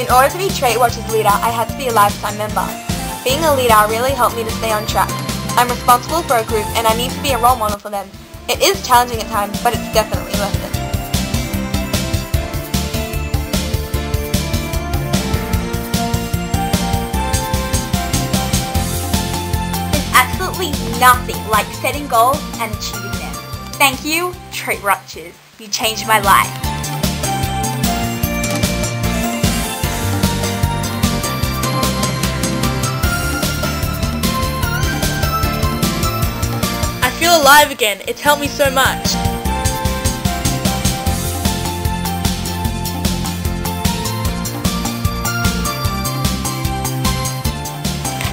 In order to be Trait Watch's leader, I had to be a lifetime member. Being a leader really helped me to stay on track. I'm responsible for a group and I need to be a role model for them. It is challenging at times, but it's definitely worth it. There's absolutely nothing like setting goals and achieving them. Thank you, Traitwatchers. You changed my life. Feel alive again. It's helped me so much.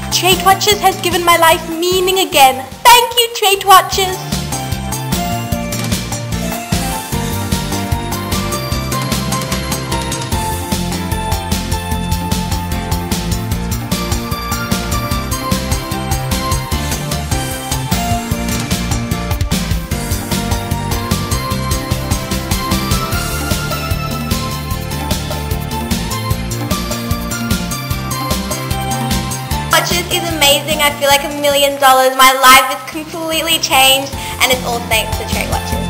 Traitwatchers has given my life meaning again. Thank you, Traitwatchers. Watchers is amazing. I feel like a million dollars. My life is completely changed and it's all thanks to Traitwatchers.